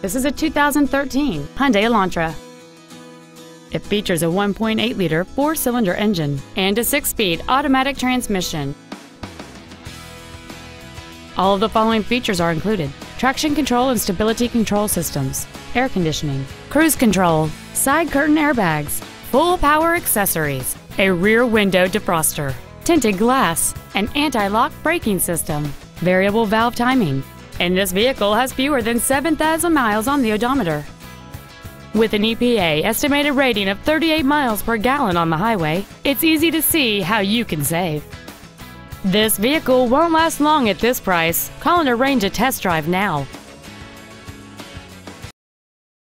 This is a 2013 Hyundai Elantra. It features a 1.8-liter four-cylinder engine and a six-speed automatic transmission. All of the following features are included. Traction control and stability control systems, air conditioning, cruise control, side curtain airbags, full power accessories, a rear window defroster, tinted glass, an anti-lock braking system, variable valve timing, and this vehicle has fewer than 7,000 miles on the odometer. With an EPA estimated rating of 38 miles per gallon on the highway, it's easy to see how you can save. This vehicle won't last long at this price. Call and arrange a test drive now.